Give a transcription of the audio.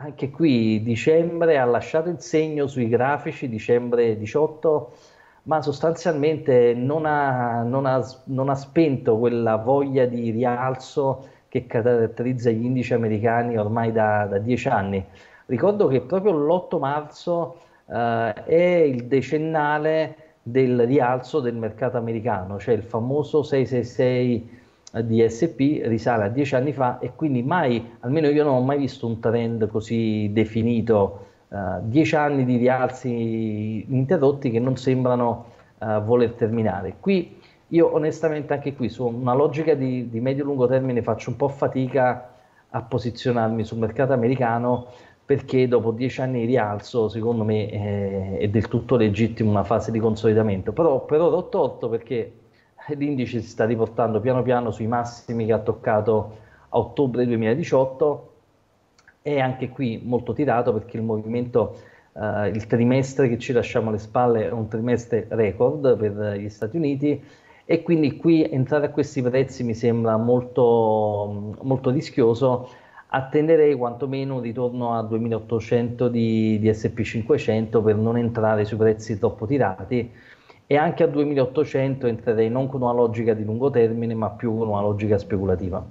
anche qui dicembre ha lasciato il segno sui grafici, dicembre 18, ma sostanzialmente non ha, non ha, non ha spento quella voglia di rialzo che caratterizza gli indici americani ormai da, da dieci anni. Ricordo che proprio l'8 marzo eh, è il decennale del rialzo del mercato americano, cioè il famoso 666 di SP risale a dieci anni fa e quindi mai, almeno io non ho mai visto un trend così definito, uh, dieci anni di rialzi interrotti che non sembrano uh, voler terminare. Qui io onestamente anche qui su una logica di, di medio-lungo termine faccio un po' fatica a posizionarmi sul mercato americano perché dopo dieci anni di rialzo secondo me è, è del tutto legittimo una fase di consolidamento, però per ora ho torto perché l'indice si sta riportando piano piano sui massimi che ha toccato a ottobre 2018 e anche qui molto tirato perché il movimento, eh, il trimestre che ci lasciamo alle spalle è un trimestre record per gli Stati Uniti. E quindi qui entrare a questi prezzi mi sembra molto, molto rischioso. Attenderei quantomeno un ritorno a 2800 di, di SP500 per non entrare sui prezzi troppo tirati e anche a 2800 entrerei non con una logica di lungo termine ma più con una logica speculativa.